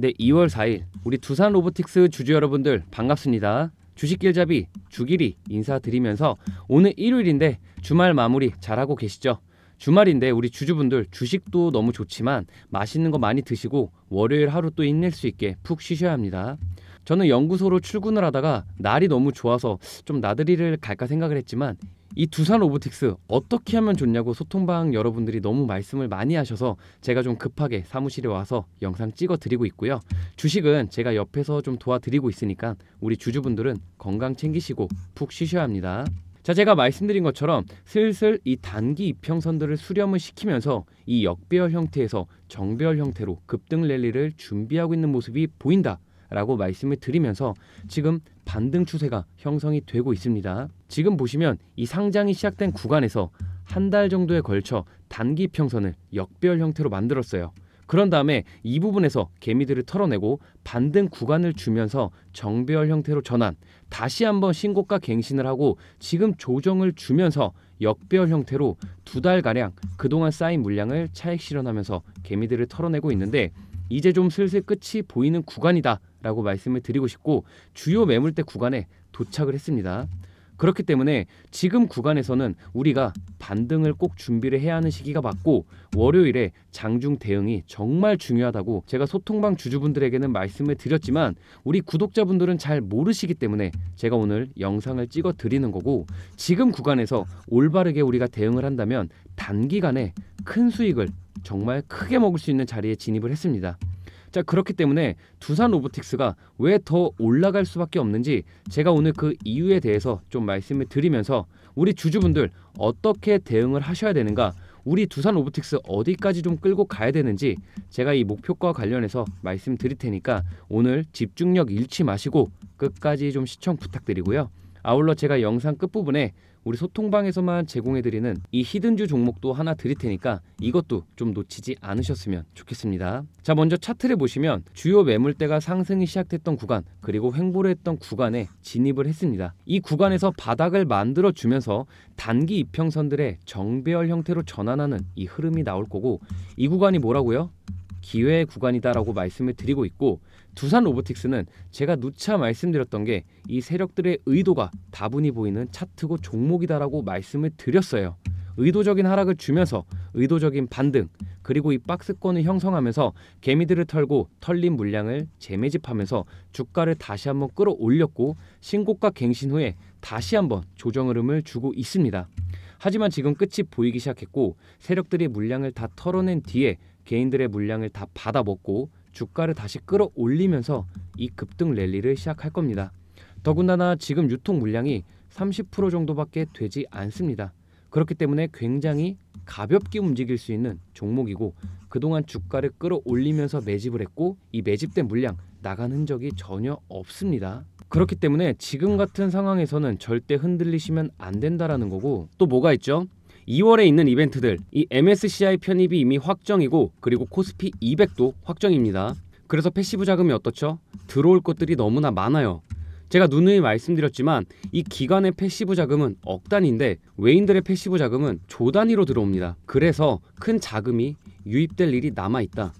네, 2월 4일 우리 두산 로보틱스 주주 여러분들 반갑습니다. 주식길잡이 주길이 인사드리면서 오늘 일요일인데 주말 마무리 잘하고 계시죠? 주말인데 우리 주주분들 주식도 너무 좋지만 맛있는 거 많이 드시고 월요일 하루 또 힘낼 수 있게 푹 쉬셔야 합니다. 저는 연구소로 출근을 하다가 날이 너무 좋아서 좀 나들이를 갈까 생각을 했지만 이 두산 로보틱스 어떻게 하면 좋냐고 소통방 여러분들이 너무 말씀을 많이 하셔서 제가 좀 급하게 사무실에 와서 영상 찍어 드리고 있고요. 주식은 제가 옆에서 좀 도와드리고 있으니까 우리 주주분들은 건강 챙기시고 푹 쉬셔야 합니다. 자, 제가 말씀드린 것처럼 슬슬 이 단기 이평선들을 수렴을 시키면서 이 역배열 형태에서 정배열 형태로 급등 랠리를 준비하고 있는 모습이 보인다. 라고 말씀을 드리면서 지금 반등 추세가 형성이 되고 있습니다. 지금 보시면 이 상장이 시작된 구간에서 한 달 정도에 걸쳐 단기 평선을 역배열 형태로 만들었어요. 그런 다음에 이 부분에서 개미들을 털어내고 반등 구간을 주면서 정배열 형태로 전환, 다시 한번 신고가 갱신을 하고 지금 조정을 주면서 역배열 형태로 두 달가량 그동안 쌓인 물량을 차익 실현하면서 개미들을 털어내고 있는데 이제 좀 슬슬 끝이 보이는 구간이다 라고 말씀을 드리고 싶고 주요 매물대 구간에 도착을 했습니다. 그렇기 때문에 지금 구간에서는 우리가 반등을 꼭 준비를 해야 하는 시기가 맞고 월요일에 장중 대응이 정말 중요하다고 제가 소통방 주주분들에게는 말씀을 드렸지만 우리 구독자분들은 잘 모르시기 때문에 제가 오늘 영상을 찍어 드리는 거고 지금 구간에서 올바르게 우리가 대응을 한다면 단기간에 큰 수익을 정말 크게 먹을 수 있는 자리에 진입을 했습니다. 자 그렇기 때문에 두산 로보틱스가 왜 더 올라갈 수밖에 없는지 제가 오늘 그 이유에 대해서 좀 말씀을 드리면서 우리 주주분들 어떻게 대응을 하셔야 되는가 우리 두산 로보틱스 어디까지 좀 끌고 가야 되는지 제가 이 목표과 관련해서 말씀드릴 테니까 오늘 집중력 잃지 마시고 끝까지 좀 시청 부탁드리고요. 아울러 제가 영상 끝부분에 우리 소통방에서만 제공해드리는 이 히든주 종목도 하나 드릴 테니까 이것도 좀 놓치지 않으셨으면 좋겠습니다. 자 먼저 차트를 보시면 주요 매물대가 상승이 시작됐던 구간 그리고 횡보를 했던 구간에 진입을 했습니다. 이 구간에서 바닥을 만들어 주면서 단기 이평선들의 정배열 형태로 전환하는 이 흐름이 나올 거고 이 구간이 뭐라고요? 기회의 구간이다라고 말씀을 드리고 있고 두산 로보틱스는 제가 누차 말씀드렸던 게 이 세력들의 의도가 다분히 보이는 차트고 종목이다라고 말씀을 드렸어요. 의도적인 하락을 주면서 의도적인 반등 그리고 이 박스권을 형성하면서 개미들을 털고 털린 물량을 재매집하면서 주가를 다시 한번 끌어올렸고 신고가 갱신 후에 다시 한번 조정 흐름을 주고 있습니다. 하지만 지금 끝이 보이기 시작했고 세력들이 물량을 다 털어낸 뒤에 개인들의 물량을 다 받아먹고 주가를 다시 끌어올리면서 이 급등 랠리를 시작할 겁니다. 더군다나 지금 유통 물량이 30% 정도밖에 되지 않습니다. 그렇기 때문에 굉장히 가볍게 움직일 수 있는 종목이고 그동안 주가를 끌어올리면서 매집을 했고 이 매집된 물량 나간 흔적이 전혀 없습니다. 그렇기 때문에 지금 같은 상황에서는 절대 흔들리시면 안 된다라는 거고 또 뭐가 있죠? 2월에 있는 이벤트들 이 MSCI 편입이 이미 확정이고 그리고 코스피 200도 확정입니다. 그래서 패시브 자금이 어떻죠? 들어올 것들이 너무나 많아요. 제가 누누이 말씀드렸지만 이 기관의 패시브 자금은 억 단위인데 외인들의 패시브 자금은 조 단위로 들어옵니다. 그래서 큰 자금이 유입될 일이 남아 있다.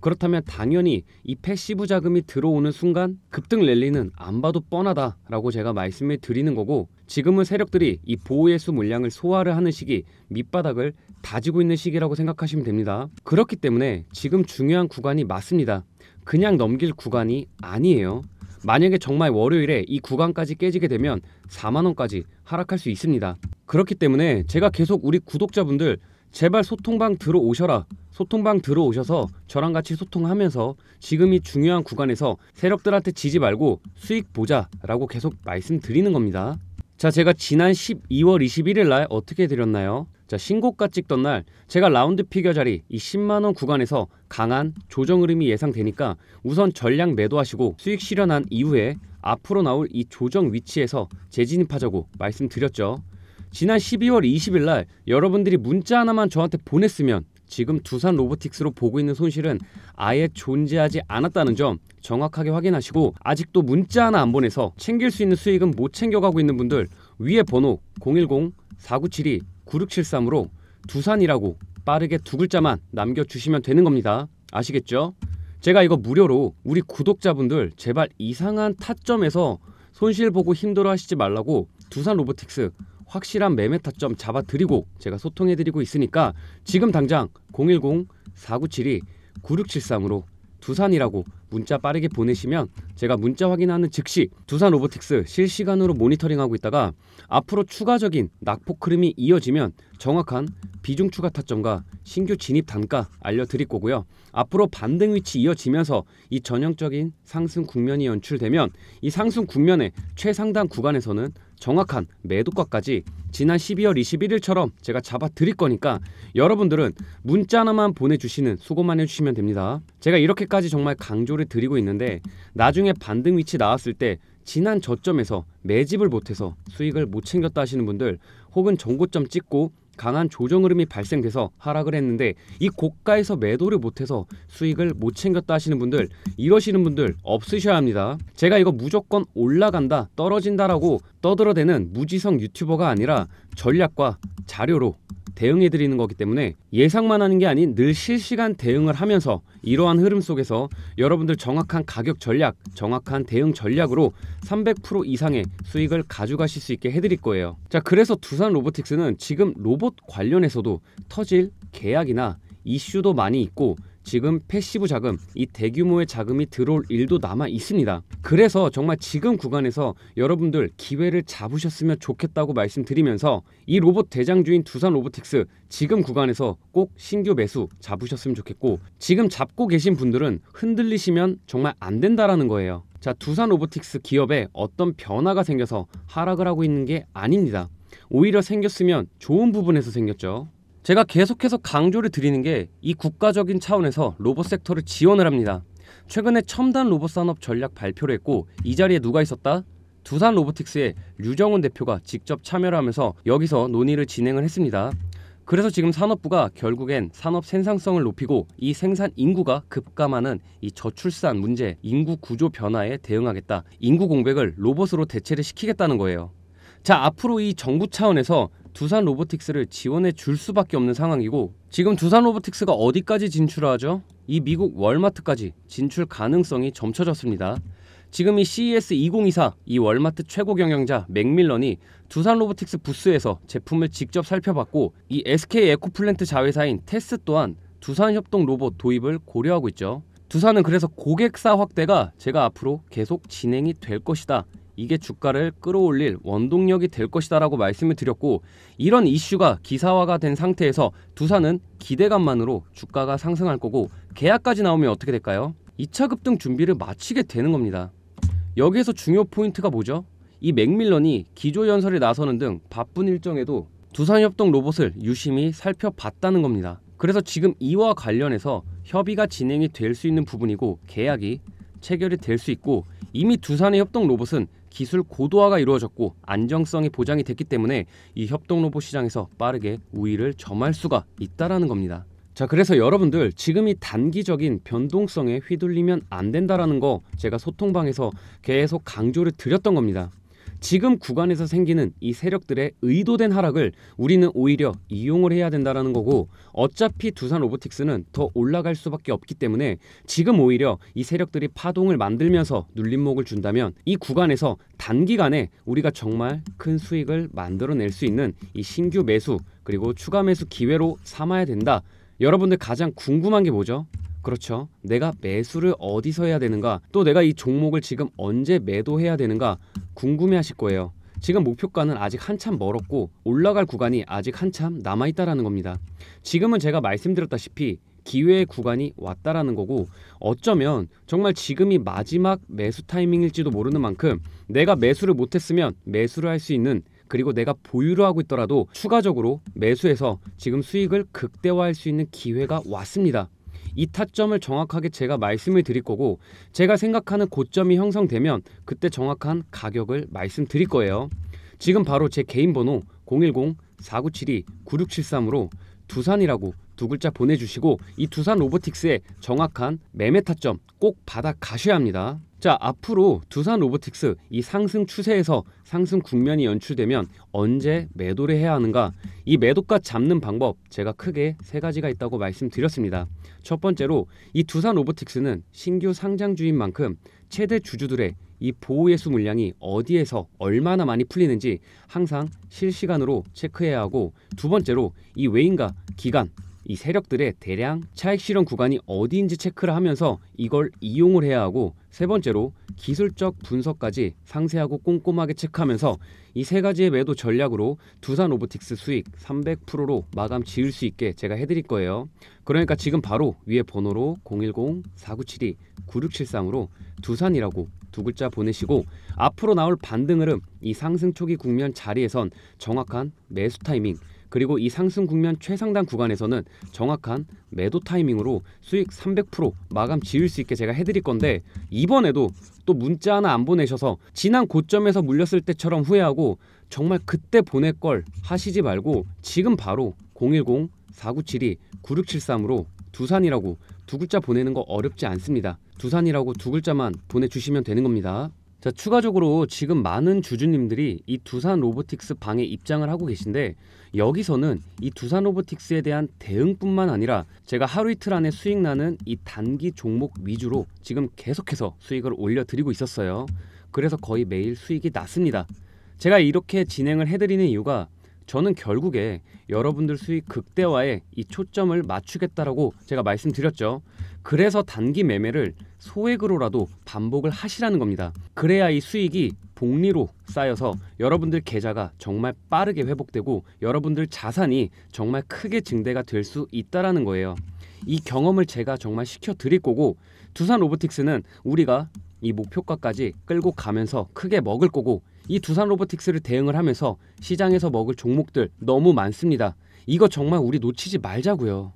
그렇다면 당연히 이 패시브 자금이 들어오는 순간 급등 랠리는 안 봐도 뻔하다라고 제가 말씀을 드리는 거고 지금은 세력들이 이 보호예수 물량을 소화를 하는 시기 밑바닥을 다지고 있는 시기라고 생각하시면 됩니다. 그렇기 때문에 지금 중요한 구간이 맞습니다. 그냥 넘길 구간이 아니에요. 만약에 정말 월요일에 이 구간까지 깨지게 되면 4만 원까지 하락할 수 있습니다. 그렇기 때문에 제가 계속 우리 구독자분들 제발 소통방 들어오셔라. 소통방 들어오셔서 저랑 같이 소통하면서 지금 이 중요한 구간에서 세력들한테 지지 말고 수익 보자 라고 계속 말씀드리는 겁니다. 자, 제가 지난 12월 21일 날 어떻게 드렸나요? 자, 신고가 찍던 날 제가 라운드 피겨 자리 이 10만 원 구간에서 강한 조정 흐름이 예상되니까 우선 전량 매도하시고 수익 실현한 이후에 앞으로 나올 이 조정 위치에서 재진입하자고 말씀드렸죠. 지난 12월 20일 날 여러분들이 문자 하나만 저한테 보냈으면 지금 두산 로보틱스로 보고 있는 손실은 아예 존재하지 않았다는 점 정확하게 확인하시고 아직도 문자 하나 안 보내서 챙길 수 있는 수익은 못 챙겨가고 있는 분들 위에 번호 010-4972-9673으로 두산이라고 빠르게 두 글자만 남겨주시면 되는 겁니다. 아시겠죠? 제가 이거 무료로 우리 구독자분들 제발 이상한 타점에서 손실 보고 힘들어 하시지 말라고 두산 로보틱스 확실한 매매 타점 잡아드리고 제가 소통해드리고 있으니까 지금 당장 010-4972-9673으로 두산이라고 문자 빠르게 보내시면 제가 문자 확인하는 즉시 두산 로보틱스 실시간으로 모니터링하고 있다가 앞으로 추가적인 낙폭 흐름이 이어지면 정확한 비중 추가 타점과 신규 진입 단가 알려드릴 거고요. 앞으로 반등 위치 이어지면서 이 전형적인 상승 국면이 연출되면 이 상승 국면의 최상단 구간에서는 정확한 매도가까지 지난 12월 21일처럼 제가 잡아 드릴 거니까 여러분들은 문자 하나만 보내주시는 수고만 해주시면 됩니다. 제가 이렇게까지 정말 강조를 드리고 있는데 나중에 반등 위치 나왔을 때 지난 저점에서 매집을 못해서 수익을 못 챙겼다 하시는 분들 혹은 정고점 찍고 강한 조정 흐름이 발생돼서 하락을 했는데 이 고가에서 매도를 못해서 수익을 못 챙겼다 하시는 분들 이러시는 분들 없으셔야 합니다. 제가 이거 무조건 올라간다 떨어진다라고 떠들어대는 무지성 유튜버가 아니라 전략과 자료로 대응해 드리는 거기 때문에 예상만 하는 게 아닌 늘 실시간 대응을 하면서 이러한 흐름 속에서 여러분들 정확한 가격 전략, 정확한 대응 전략으로 300% 이상의 수익을 가져가실 수 있게 해드릴 거예요. 자, 그래서 두산 로보틱스는 지금 로봇 관련해서도 터질 계약이나 이슈도 많이 있고 지금 패시브 자금, 이 대규모의 자금이 들어올 일도 남아 있습니다. 그래서 정말 지금 구간에서 여러분들 기회를 잡으셨으면 좋겠다고 말씀드리면서 이 로봇 대장주인 두산 로보틱스 지금 구간에서 꼭 신규 매수 잡으셨으면 좋겠고 지금 잡고 계신 분들은 흔들리시면 정말 안 된다라는 거예요. 자, 두산 로보틱스 기업에 어떤 변화가 생겨서 하락을 하고 있는 게 아닙니다. 오히려 생겼으면 좋은 부분에서 생겼죠. 제가 계속해서 강조를 드리는 게 이 국가적인 차원에서 로봇 섹터를 지원을 합니다. 최근에 첨단 로봇 산업 전략 발표를 했고 이 자리에 누가 있었다? 두산 로보틱스의 류정훈 대표가 직접 참여를 하면서 여기서 논의를 진행을 했습니다. 그래서 지금 산업부가 결국엔 산업 생산성을 높이고 이 생산 인구가 급감하는 이 저출산 문제, 인구 구조 변화에 대응하겠다. 인구 공백을 로봇으로 대체를 시키겠다는 거예요. 자, 앞으로 이 정부 차원에서 두산 로보틱스를 지원해 줄 수밖에 없는 상황이고 지금 두산 로보틱스가 어디까지 진출하죠? 이 미국 월마트까지 진출 가능성이 점쳐졌습니다. 지금 이 CES 2024 이 월마트 최고 경영자 맥밀런이 두산 로보틱스 부스에서 제품을 직접 살펴봤고 이 SK 에코플랜트 자회사인 테스 또한 두산 협동 로봇 도입을 고려하고 있죠. 두산은 그래서 고객사 확대가 제가 앞으로 계속 진행이 될 것이다. 이게 주가를 끌어올릴 원동력이 될 것이다라고 말씀을 드렸고 이런 이슈가 기사화가 된 상태에서 두산은 기대감만으로 주가가 상승할 거고 계약까지 나오면 어떻게 될까요? 2차 급등 준비를 마치게 되는 겁니다. 여기에서 중요 포인트가 뭐죠? 이 맥밀런이 기조 연설에 나서는 등 바쁜 일정에도 두산 협동 로봇을 유심히 살펴봤다는 겁니다. 그래서 지금 이와 관련해서 협의가 진행이 될 수 있는 부분이고 계약이 체결이 될 수 있고 이미 두산의 협동 로봇은 기술 고도화가 이루어졌고 안정성이 보장이 됐기 때문에 이 협동 로봇 시장에서 빠르게 우위를 점할 수가 있다라는 겁니다. 자, 그래서 여러분들 지금 이 단기적인 변동성에 휘둘리면 안 된다라는 거 제가 소통방에서 계속 강조를 드렸던 겁니다. 지금 구간에서 생기는 이 세력들의 의도된 하락을 우리는 오히려 이용을 해야 된다라는 거고 어차피 두산 로보틱스는 더 올라갈 수밖에 없기 때문에 지금 오히려 이 세력들이 파동을 만들면서 눌림목을 준다면 이 구간에서 단기간에 우리가 정말 큰 수익을 만들어낼 수 있는 이 신규 매수 그리고 추가 매수 기회로 삼아야 된다. 여러분들 가장 궁금한 게 뭐죠? 그렇죠. 내가 매수를 어디서 해야 되는가? 또 내가 이 종목을 지금 언제 매도해야 되는가? 궁금해 하실 거예요. 지금 목표가는 아직 한참 멀었고 올라갈 구간이 아직 한참 남아 있다라는 겁니다. 지금은 제가 말씀드렸다시피 기회의 구간이 왔다라는 거고 어쩌면 정말 지금이 마지막 매수 타이밍일지도 모르는 만큼 내가 매수를 못했으면 매수를 할 수 있는 그리고 내가 보유를 하고 있더라도 추가적으로 매수해서 지금 수익을 극대화할 수 있는 기회가 왔습니다. 이 타점을 정확하게 제가 말씀을 드릴 거고 제가 생각하는 고점이 형성되면 그때 정확한 가격을 말씀드릴 거예요. 지금 바로 제 개인 번호 010-4972-9673으로 두산이라고 두 글자 보내주시고 이 두산 로보틱스의 정확한 매매 타점 꼭 받아 가셔야 합니다. 자 앞으로 두산 로보틱스 이 상승 추세에서 상승 국면이 연출되면 언제 매도를 해야 하는가 이 매도가 잡는 방법 제가 크게 세 가지가 있다고 말씀드렸습니다. 첫 번째로 이 두산 로보틱스는 신규 상장 주인 만큼 최대 주주들의 이 보호예수 물량이 어디에서 얼마나 많이 풀리는지 항상 실시간으로 체크해야 하고 두 번째로 이 외인과 기관 이 세력들의 대량 차익 실현 구간이 어디인지 체크를 하면서 이걸 이용을 해야 하고 세 번째로 기술적 분석까지 상세하고 꼼꼼하게 체크하면서 이 세 가지의 매도 전략으로 두산 로보틱스 수익 300%로 마감 지을 수 있게 제가 해드릴 거예요. 그러니까 지금 바로 위에 번호로 010-4972-9673으로 두산이라고 두 글자 보내시고 앞으로 나올 반등 흐름 이 상승 초기 국면 자리에선 정확한 매수 타이밍 그리고 이 상승 국면 최상단 구간에서는 정확한 매도 타이밍으로 수익 300% 마감 지을 수 있게 제가 해드릴 건데 이번에도 또 문자 하나 안 보내셔서 지난 고점에서 물렸을 때처럼 후회하고 정말 그때 보낼 걸 하시지 말고 지금 바로 010-4972-9673으로 두산이라고 두 글자 보내는 거 어렵지 않습니다. 두산이라고 두 글자만 보내주시면 되는 겁니다. 자, 추가적으로 지금 많은 주주님들이 이 두산 로보틱스 방에 입장을 하고 계신데 여기서는 이 두산 로보틱스에 대한 대응뿐만 아니라 제가 하루 이틀 안에 수익 나는 이 단기 종목 위주로 지금 계속해서 수익을 올려드리고 있었어요. 그래서 거의 매일 수익이 났습니다. 제가 이렇게 진행을 해드리는 이유가 저는 결국에 여러분들 수익 극대화에 이 초점을 맞추겠다라고 제가 말씀드렸죠. 그래서 단기 매매를 소액으로라도 반복을 하시라는 겁니다. 그래야 이 수익이 복리로 쌓여서 여러분들 계좌가 정말 빠르게 회복되고 여러분들 자산이 정말 크게 증대가 될 수 있다라는 거예요. 이 경험을 제가 정말 시켜 드릴 거고 두산 로보틱스는 우리가 이 목표가까지 끌고 가면서 크게 먹을 거고 이 두산 로보틱스를 대응을 하면서 시장에서 먹을 종목들 너무 많습니다. 이거 정말 우리 놓치지 말자고요.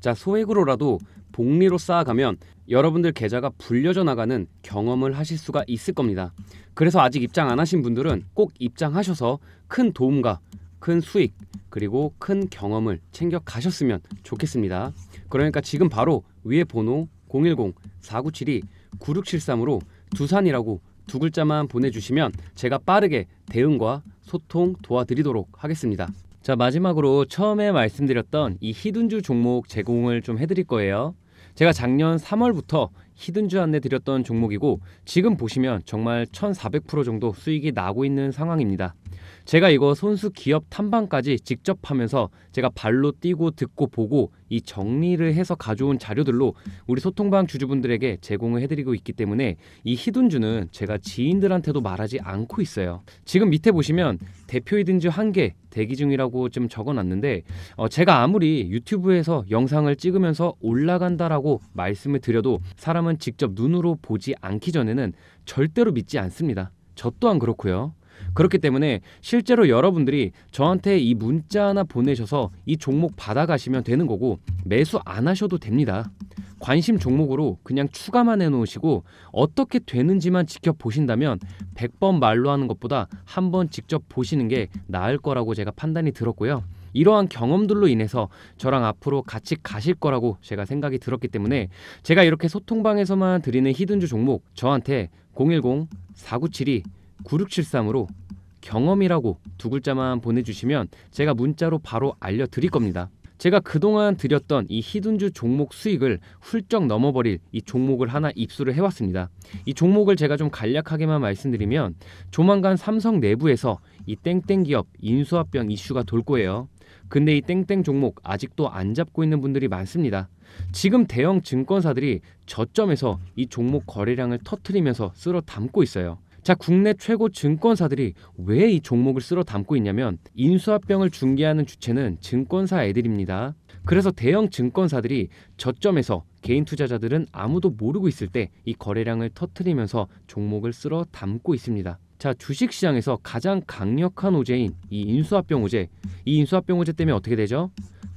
자, 소액으로라도 복리로 쌓아가면 여러분들 계좌가 불려져 나가는 경험을 하실 수가 있을 겁니다. 그래서 아직 입장 안 하신 분들은 꼭 입장하셔서 큰 도움과 큰 수익 그리고 큰 경험을 챙겨 가셨으면 좋겠습니다. 그러니까 지금 바로 위에 번호 010-4972-9673으로 두산이라고 두 글자만 보내주시면 제가 빠르게 대응과 소통 도와드리도록 하겠습니다. 자 마지막으로 처음에 말씀드렸던 이 히든주 종목 제공을 좀 해드릴 거예요. 제가 작년 3월부터 히든주 안내 드렸던 종목이고 지금 보시면 정말 1400% 정도 수익이 나고 있는 상황입니다. 제가 이거 손수 기업 탐방까지 직접 하면서 제가 발로 뛰고 듣고 보고 이 정리를 해서 가져온 자료들로 우리 소통방 주주분들에게 제공을 해드리고 있기 때문에 이 히든주는 제가 지인들한테도 말하지 않고 있어요. 지금 밑에 보시면 대표 히든주 한 개 대기 중이라고 좀 적어놨는데 어 제가 아무리 유튜브에서 영상을 찍으면서 올라간다라고 말씀을 드려도 사람은 직접 눈으로 보지 않기 전에는 절대로 믿지 않습니다. 저 또한 그렇고요. 그렇기 때문에 실제로 여러분들이 저한테 이 문자 하나 보내셔서 이 종목 받아가시면 되는 거고 매수 안 하셔도 됩니다. 관심 종목으로 그냥 추가만 해놓으시고 어떻게 되는지만 지켜보신다면 100번 말로 하는 것보다 한 번 직접 보시는 게 나을 거라고 제가 판단이 들었고요. 이러한 경험들로 인해서 저랑 앞으로 같이 가실 거라고 제가 생각이 들었기 때문에 제가 이렇게 소통방에서만 드리는 히든주 종목 저한테 010-4972-9673으로 경험이라고 두 글자만 보내주시면 제가 문자로 바로 알려드릴 겁니다. 제가 그동안 드렸던 이 히든주 종목 수익을 훌쩍 넘어버릴 이 종목을 하나 입수를 해왔습니다. 이 종목을 제가 좀 간략하게만 말씀드리면 조만간 삼성 내부에서 이 땡땡 기업 인수합병 이슈가 돌 거예요. 근데 이 땡땡 종목 아직도 안 잡고 있는 분들이 많습니다. 지금 대형 증권사들이 저점에서 이 종목 거래량을 터트리면서 쓸어 담고 있어요. 자, 국내 최고 증권사들이 왜 이 종목을 쓸어 담고 있냐면 인수합병을 중개하는 주체는 증권사 애들입니다. 그래서 대형 증권사들이 저점에서 개인 투자자들은 아무도 모르고 있을 때 이 거래량을 터트리면서 종목을 쓸어 담고 있습니다. 자, 주식 시장에서 가장 강력한 호재인 이 인수합병 호재. 이 인수합병 호재 때문에 어떻게 되죠?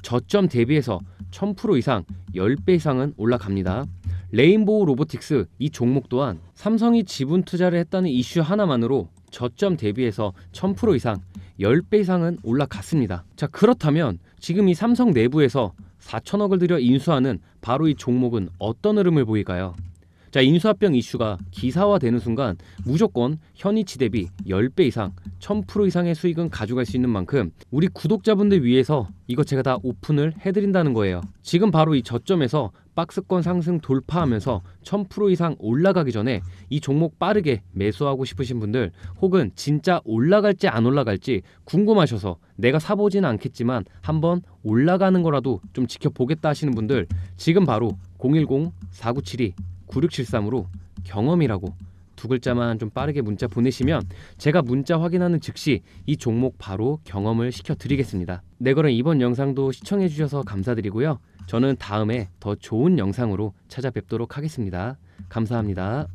저점 대비해서 1000% 이상, 10배 이상은 올라갑니다. 레인보우 로보틱스 이 종목 또한 삼성이 지분 투자를 했다는 이슈 하나만으로 저점 대비해서 1000% 이상 10배 이상은 올라갔습니다. 자, 그렇다면 지금 이 삼성 내부에서 4천억을 들여 인수하는 바로 이 종목은 어떤 흐름을 보일까요? 자, 인수합병 이슈가 기사화되는 순간 무조건 현위치 대비 10배 이상, 1000% 이상의 수익은 가져갈 수 있는 만큼 우리 구독자분들 위해서 이거 제가 다 오픈을 해드린다는 거예요. 지금 바로 이 저점에서 박스권 상승 돌파하면서 1000% 이상 올라가기 전에 이 종목 빠르게 매수하고 싶으신 분들 혹은 진짜 올라갈지 안 올라갈지 궁금하셔서 내가 사보지는 않겠지만 한번 올라가는 거라도 좀 지켜보겠다 하시는 분들 지금 바로 010-4972-9673으로 경험이라고 두 글자만 좀 빠르게 문자 보내시면 제가 문자 확인하는 즉시 이 종목 바로 경험을 시켜드리겠습니다. 네 그럼 이번 영상도 시청해주셔서 감사드리고요. 저는 다음에 더 좋은 영상으로 찾아뵙도록 하겠습니다. 감사합니다.